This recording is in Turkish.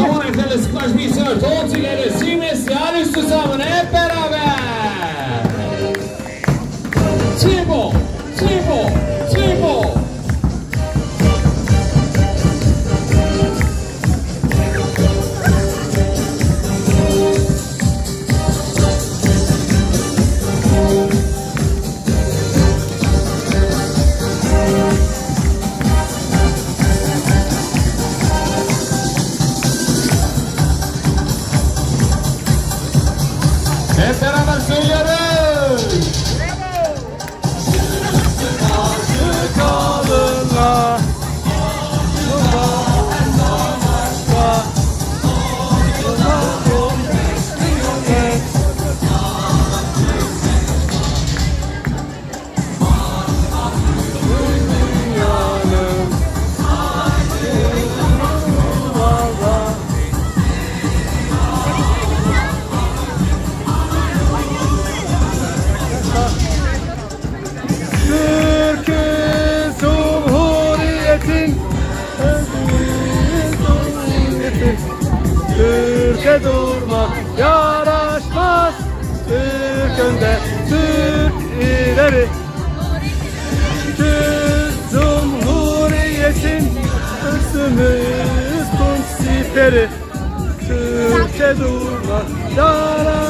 Come on, fellas, splash me, sir. Don't you let Türk'e durmak yaraşmaz. Türk önde, Türk ileri. Türk Cumhuriyet'in Hırsımız kum siperi. Türk'e durmak yaraşmaz